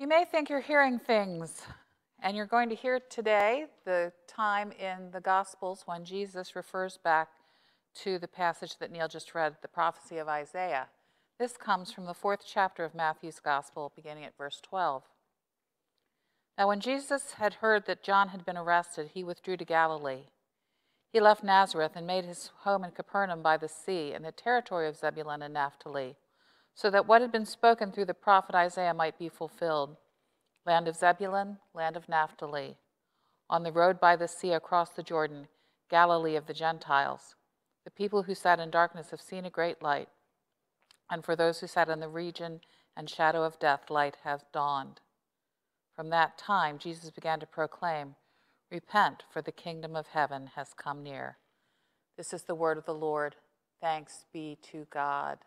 You may think you're hearing things, and you're going to hear today the time in the Gospels when Jesus refers back to the passage that Neil just read, the prophecy of Isaiah. This comes from the fourth chapter of Matthew's Gospel, beginning at verse 12. Now, when Jesus had heard that John had been arrested, he withdrew to Galilee. He left Nazareth and made his home in Capernaum by the sea, in the territory of Zebulun and Naphtali so that what had been spoken through the prophet Isaiah might be fulfilled. Land of Zebulun, land of Naphtali, on the road by the sea across the Jordan, Galilee of the Gentiles. The people who sat in darkness have seen a great light, and for those who sat in the region and shadow of death, light has dawned. From that time, Jesus began to proclaim, Repent, for the kingdom of heaven has come near. This is the word of the Lord. Thanks be to God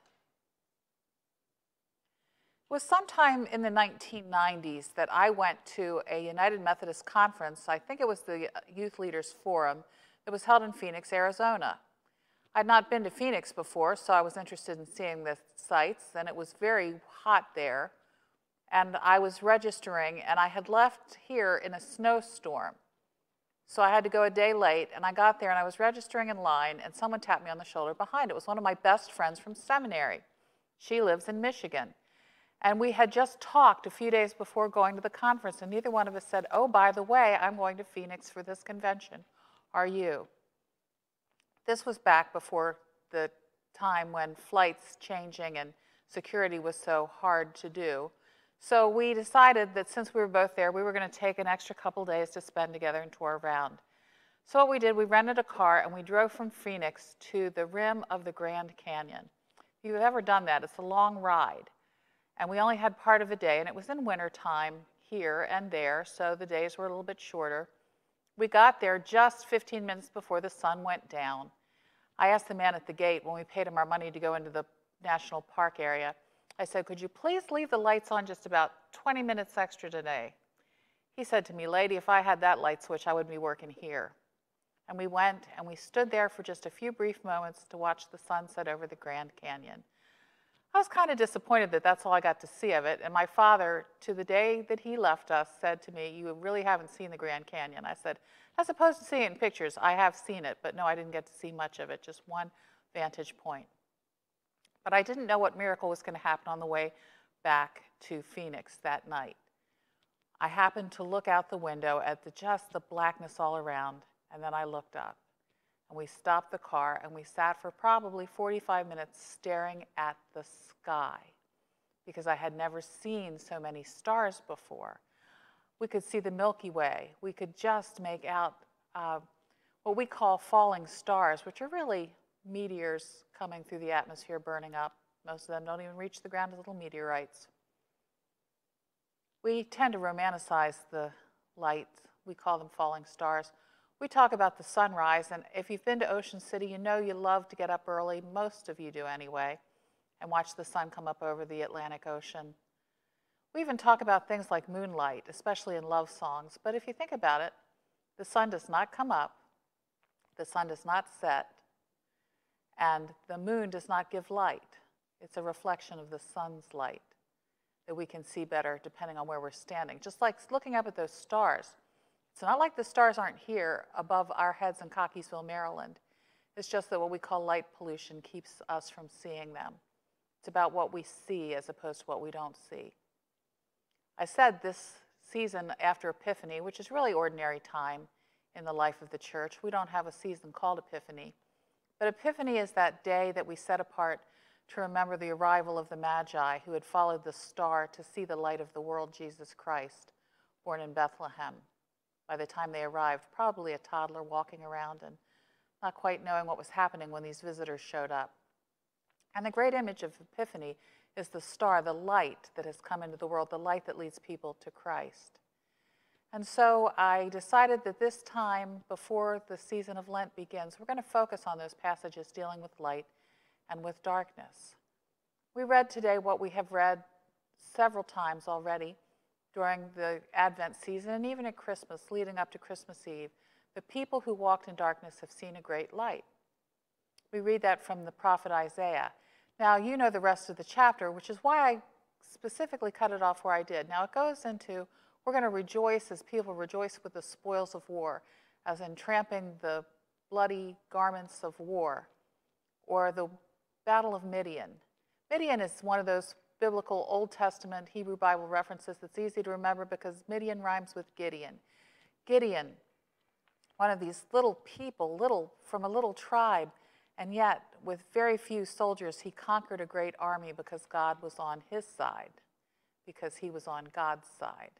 was sometime in the 1990s that I went to a United Methodist conference. I think it was the uh, Youth Leaders Forum that was held in Phoenix, Arizona. I'd not been to Phoenix before, so I was interested in seeing the sites, and it was very hot there. And I was registering, and I had left here in a snowstorm. So I had to go a day late, and I got there, and I was registering in line, and someone tapped me on the shoulder behind. It was one of my best friends from seminary. She lives in Michigan. And we had just talked a few days before going to the conference, and neither one of us said, Oh, by the way, I'm going to Phoenix for this convention. Are you? This was back before the time when flights changing and security was so hard to do. So we decided that since we were both there, we were going to take an extra couple days to spend together and tour around. So what we did, we rented a car and we drove from Phoenix to the rim of the Grand Canyon. If you've ever done that, it's a long ride. And we only had part of a day, and it was in wintertime here and there, so the days were a little bit shorter. We got there just 15 minutes before the sun went down. I asked the man at the gate when we paid him our money to go into the national park area, I said, Could you please leave the lights on just about 20 minutes extra today? He said to me, Lady, if I had that light switch, I would be working here. And we went and we stood there for just a few brief moments to watch the sunset over the Grand Canyon. I was kind of disappointed that that's all I got to see of it. And my father, to the day that he left us, said to me, You really haven't seen the Grand Canyon. I said, As opposed to seeing it in pictures, I have seen it, but no, I didn't get to see much of it, just one vantage point. But I didn't know what miracle was going to happen on the way back to Phoenix that night. I happened to look out the window at the, just the blackness all around, and then I looked up. And we stopped the car and we sat for probably 45 minutes staring at the sky because I had never seen so many stars before. We could see the Milky Way. We could just make out uh, what we call falling stars, which are really meteors coming through the atmosphere burning up. Most of them don't even reach the ground as little meteorites. We tend to romanticize the lights. We call them falling stars. We talk about the sunrise, and if you've been to Ocean City, you know you love to get up early, most of you do anyway, and watch the sun come up over the Atlantic Ocean. We even talk about things like moonlight, especially in love songs, but if you think about it, the sun does not come up, the sun does not set, and the moon does not give light. It's a reflection of the sun's light that we can see better depending on where we're standing. Just like looking up at those stars. It's not like the stars aren't here above our heads in Cockeysville, Maryland. It's just that what we call light pollution keeps us from seeing them. It's about what we see as opposed to what we don't see. I said this season after Epiphany, which is really ordinary time in the life of the church. We don't have a season called Epiphany. But Epiphany is that day that we set apart to remember the arrival of the Magi who had followed the star to see the light of the world, Jesus Christ, born in Bethlehem by the time they arrived, probably a toddler walking around and not quite knowing what was happening when these visitors showed up. And the great image of Epiphany is the star, the light that has come into the world, the light that leads people to Christ. And so I decided that this time, before the season of Lent begins, we're going to focus on those passages dealing with light and with darkness. We read today what we have read several times already during the Advent season and even at Christmas, leading up to Christmas Eve. The people who walked in darkness have seen a great light. We read that from the prophet Isaiah. Now, you know the rest of the chapter, which is why I specifically cut it off where I did. Now it goes into we're going to rejoice as people rejoice with the spoils of war, as in tramping the bloody garments of war, or the Battle of Midian. Midian is one of those biblical Old Testament Hebrew Bible references that's easy to remember because Midian rhymes with Gideon. Gideon, one of these little people, little from a little tribe, and yet with very few soldiers, he conquered a great army because God was on his side, because he was on God's side.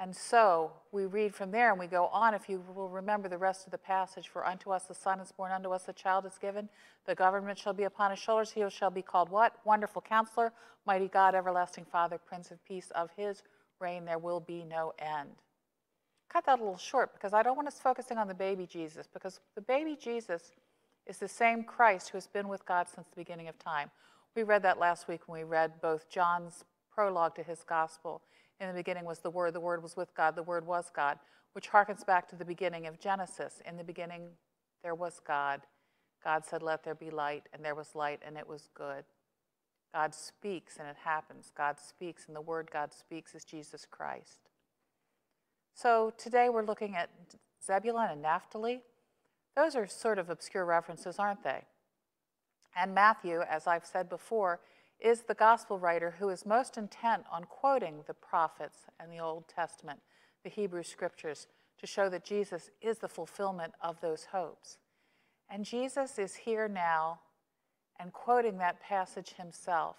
And so we read from there and we go on. If you will remember the rest of the passage, for unto us the son is born, unto us a child is given. The government shall be upon his shoulders. He shall be called what? Wonderful counselor, mighty God, everlasting Father, Prince of Peace. Of his reign there will be no end. Cut that a little short because I don't want us focusing on the baby Jesus, because the baby Jesus is the same Christ who has been with God since the beginning of time. We read that last week when we read both John's prologue to his gospel in the beginning was the Word, the Word was with God, the Word was God, which harkens back to the beginning of Genesis. In the beginning, there was God. God said, Let there be light, and there was light, and it was good. God speaks, and it happens. God speaks, and the Word God speaks is Jesus Christ. So today we're looking at Zebulun and Naphtali. Those are sort of obscure references, aren't they? And Matthew, as I've said before, is the gospel writer who is most intent on quoting the prophets and the Old Testament, the Hebrew scriptures, to show that Jesus is the fulfillment of those hopes. And Jesus is here now and quoting that passage himself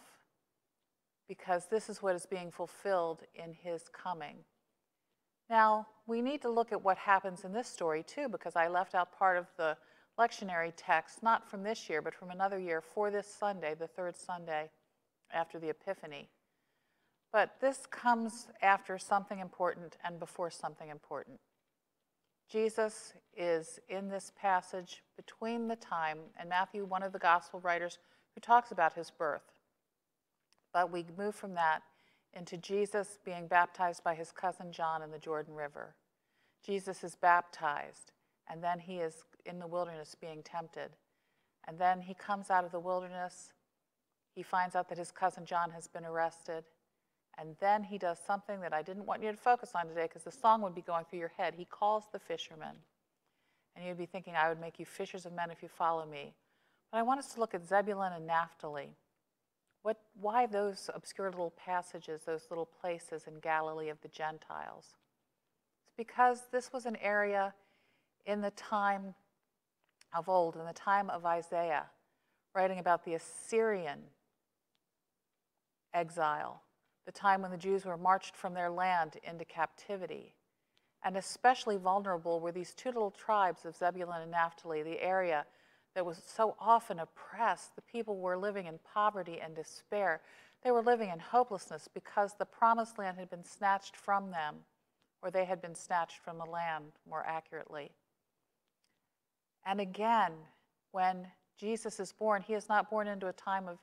because this is what is being fulfilled in his coming. Now, we need to look at what happens in this story too, because I left out part of the lectionary text, not from this year, but from another year for this Sunday, the third Sunday after the Epiphany. But this comes after something important and before something important. Jesus is in this passage between the time, and Matthew, one of the gospel writers, who talks about his birth. But we move from that into Jesus being baptized by his cousin John in the Jordan River. Jesus is baptized, and then he is in the wilderness being tempted. And then he comes out of the wilderness he finds out that his cousin John has been arrested. And then he does something that I didn't want you to focus on today because the song would be going through your head. He calls the fishermen. And you'd be thinking, I would make you fishers of men if you follow me. But I want us to look at Zebulun and Naphtali. What, why those obscure little passages, those little places in Galilee of the Gentiles? It's because this was an area in the time of old, in the time of Isaiah, writing about the Assyrian exile, the time when the Jews were marched from their land into captivity. And especially vulnerable were these two little tribes of Zebulun and Naphtali, the area that was so often oppressed. The people were living in poverty and despair. They were living in hopelessness because the promised land had been snatched from them, or they had been snatched from the land, more accurately. And again, when Jesus is born, he is not born into a time of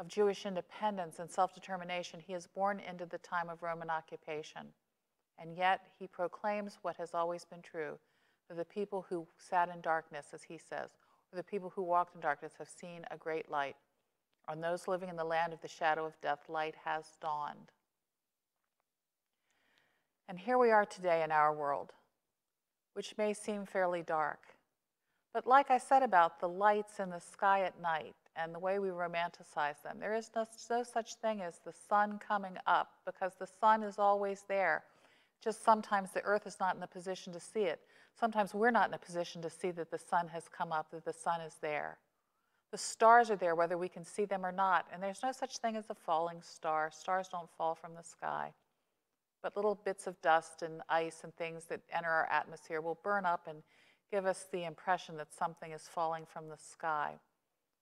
of Jewish independence and self determination, he is born into the time of Roman occupation. And yet he proclaims what has always been true that the people who sat in darkness, as he says, or the people who walked in darkness have seen a great light. On those living in the land of the shadow of death, light has dawned. And here we are today in our world, which may seem fairly dark. But like I said about the lights in the sky at night, and the way we romanticize them. There is no, no, such thing as the sun coming up because the sun is always there. Just sometimes the earth is not in a position to see it. Sometimes we're not in a position to see that the sun has come up, that the sun is there. The stars are there whether we can see them or not. And there's no such thing as a falling star. Stars don't fall from the sky. But little bits of dust and ice and things that enter our atmosphere will burn up and give us the impression that something is falling from the sky.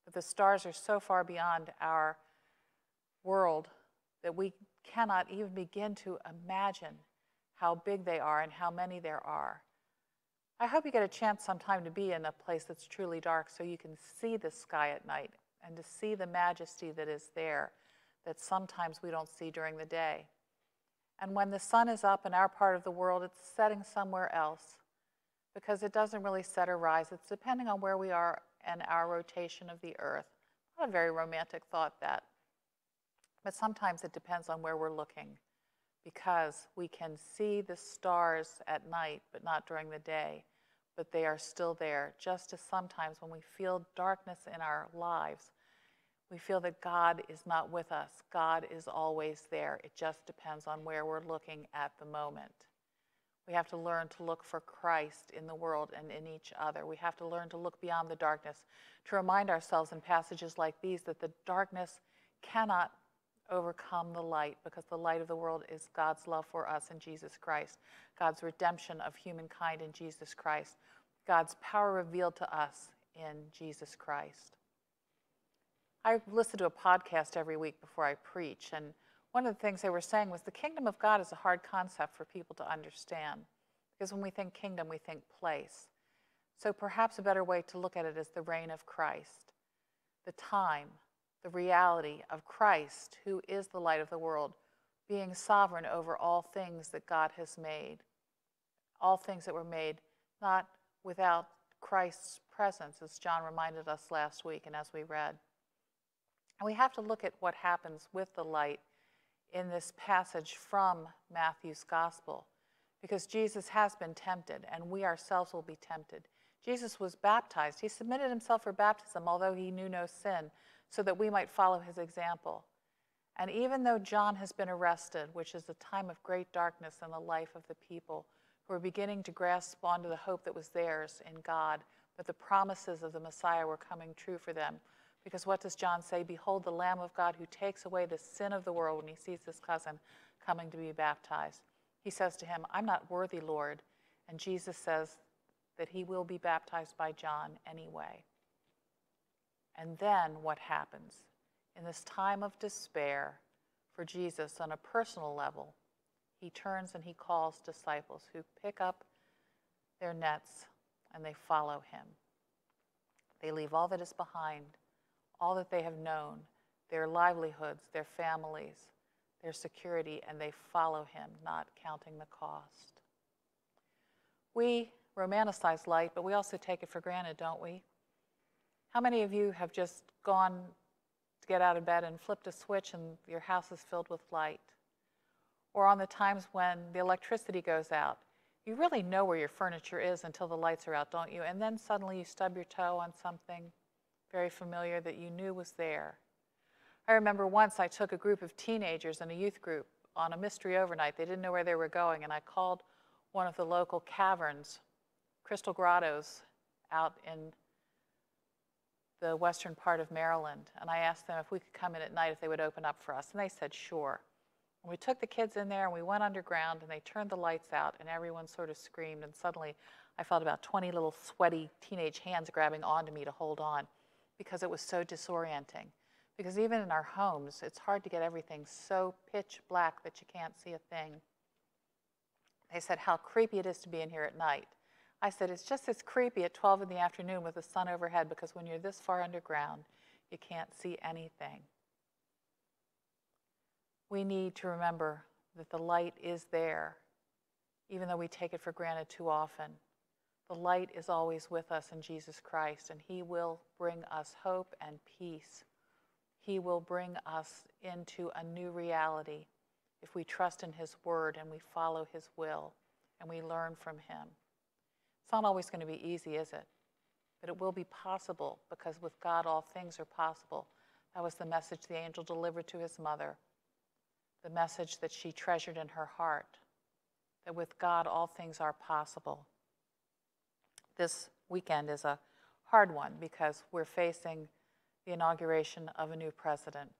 But the stars are so far beyond our world that we cannot even begin to imagine how big they are and how many there are. I hope you get a chance sometime to be in a place that's truly dark so you can see the sky at night and to see the majesty that is there that sometimes we don't see during the day. And when the sun is up in our part of the world, it's setting somewhere else because it doesn't really set or rise. It's depending on where we are and our rotation of the earth. Not a very romantic thought, that. But sometimes it depends on where we're looking because we can see the stars at night, but not during the day. But they are still there, just as sometimes when we feel darkness in our lives, we feel that God is not with us. God is always there. It just depends on where we're looking at the moment. We have to learn to look for Christ in the world and in each other. We have to learn to look beyond the darkness, to remind ourselves in passages like these that the darkness cannot overcome the light because the light of the world is God's love for us in Jesus Christ, God's redemption of humankind in Jesus Christ, God's power revealed to us in Jesus Christ. I listen to a podcast every week before I preach, and one of the things they were saying was the kingdom of God is a hard concept for people to understand because when we think kingdom, we think place. So perhaps a better way to look at it is the reign of Christ, the time, the reality of Christ, who is the light of the world, being sovereign over all things that God has made, all things that were made not without Christ's presence, as John reminded us last week and as we read. And we have to look at what happens with the light in this passage from Matthew's gospel because Jesus has been tempted and we ourselves will be tempted. Jesus was baptized. He submitted himself for baptism, although he knew no sin, so that we might follow his example. And even though John has been arrested, which is a time of great darkness in the life of the people who are beginning to grasp onto the hope that was theirs in God, that the promises of the Messiah were coming true for them, because what does John say? Behold, the Lamb of God who takes away the sin of the world when he sees his cousin coming to be baptized. He says to him, I'm not worthy, Lord. And Jesus says that he will be baptized by John anyway. And then what happens? In this time of despair for Jesus on a personal level, he turns and he calls disciples who pick up their nets and they follow him. They leave all that is behind all that they have known, their livelihoods, their families, their security, and they follow him, not counting the cost. We romanticize light, but we also take it for granted, don't we? How many of you have just gone to get out of bed and flipped a switch and your house is filled with light? Or on the times when the electricity goes out, you really know where your furniture is until the lights are out, don't you? And then suddenly you stub your toe on something very familiar that you knew was there. I remember once I took a group of teenagers in a youth group on a mystery overnight. They didn't know where they were going, and I called one of the local caverns, Crystal Grottoes, out in the western part of Maryland. And I asked them if we could come in at night, if they would open up for us. And they said, sure. And we took the kids in there and we went underground and they turned the lights out and everyone sort of screamed. And suddenly I felt about 20 little sweaty teenage hands grabbing onto me to hold on because it was so disorienting. Because even in our homes, it's hard to get everything so pitch black that you can't see a thing. They said how creepy it is to be in here at night. I said, it's just as creepy at 12 in the afternoon with the sun overhead because when you're this far underground, you can't see anything. We need to remember that the light is there, even though we take it for granted too often. The light is always with us in Jesus Christ, and He will bring us hope and peace. He will bring us into a new reality if we trust in His Word and we follow His will and we learn from Him. It's not always going to be easy, is it? But it will be possible because with God all things are possible. That was the message the angel delivered to his mother, the message that she treasured in her heart, that with God all things are possible this weekend is a hard one because we're facing the inauguration of a new president.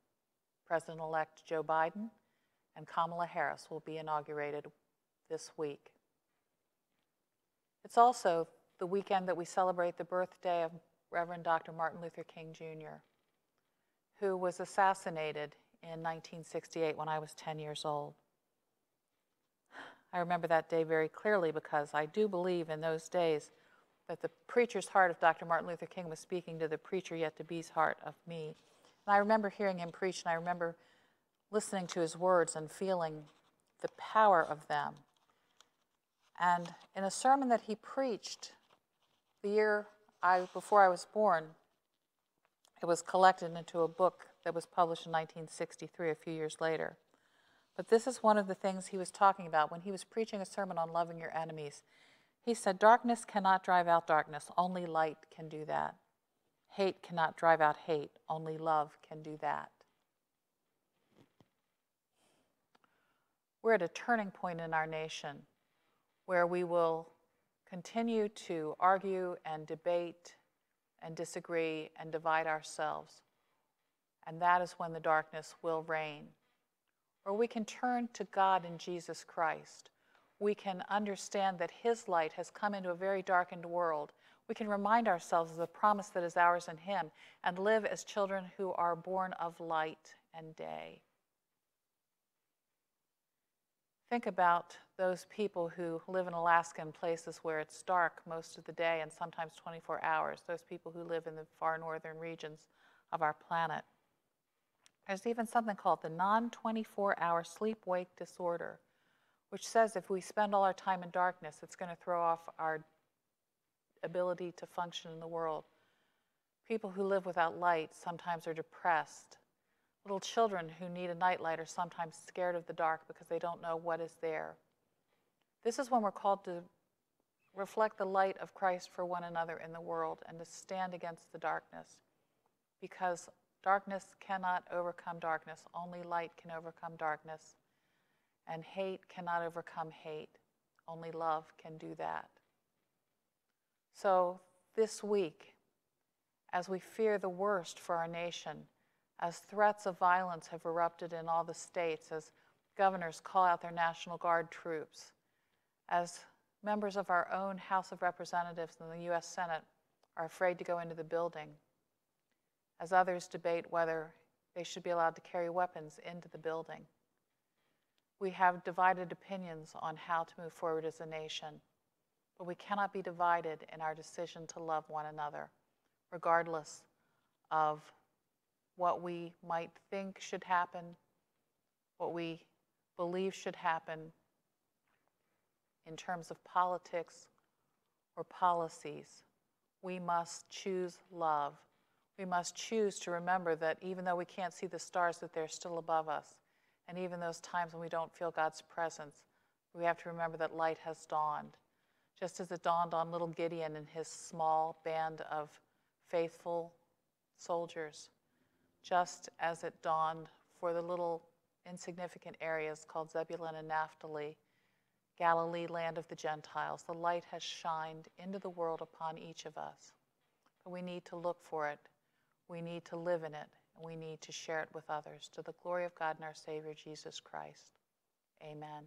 President elect Joe Biden and Kamala Harris will be inaugurated this week. It's also the weekend that we celebrate the birthday of Reverend Dr. Martin Luther King Jr., who was assassinated in 1968 when I was 10 years old. I remember that day very clearly because I do believe in those days that the preacher's heart of Dr. Martin Luther King was speaking to the preacher yet to be's heart of me. And I remember hearing him preach, and I remember listening to his words and feeling the power of them. And in a sermon that he preached the year I, before I was born, it was collected into a book that was published in 1963, a few years later. But this is one of the things he was talking about when he was preaching a sermon on loving your enemies. He said, Darkness cannot drive out darkness, only light can do that. Hate cannot drive out hate, only love can do that. We're at a turning point in our nation where we will continue to argue and debate and disagree and divide ourselves. And that is when the darkness will reign. Or we can turn to God in Jesus Christ. We can understand that His light has come into a very darkened world. We can remind ourselves of the promise that is ours in Him and live as children who are born of light and day. Think about those people who live in Alaska in places where it's dark most of the day and sometimes 24 hours, those people who live in the far northern regions of our planet. There's even something called the non 24 hour sleep wake disorder, which says if we spend all our time in darkness, it's going to throw off our ability to function in the world. People who live without light sometimes are depressed. Little children who need a nightlight are sometimes scared of the dark because they don't know what is there. This is when we're called to reflect the light of Christ for one another in the world and to stand against the darkness. Because darkness cannot overcome darkness, only light can overcome darkness. And hate cannot overcome hate, only love can do that. So, this week, as we fear the worst for our nation, as threats of violence have erupted in all the states, as governors call out their National Guard troops, as members of our own House of Representatives and the U.S. Senate are afraid to go into the building, as others debate whether they should be allowed to carry weapons into the building. We have divided opinions on how to move forward as a nation, but we cannot be divided in our decision to love one another, regardless of what we might think should happen, what we believe should happen in terms of politics or policies. We must choose love. We must choose to remember that even though we can't see the stars, that they're still above us. And even those times when we don't feel God's presence, we have to remember that light has dawned. Just as it dawned on little Gideon and his small band of faithful soldiers, just as it dawned for the little insignificant areas called Zebulun and Naphtali Galilee, land of the Gentiles. The light has shined into the world upon each of us. But we need to look for it. We need to live in it. And we need to share it with others to the glory of God and our Savior, Jesus Christ. Amen.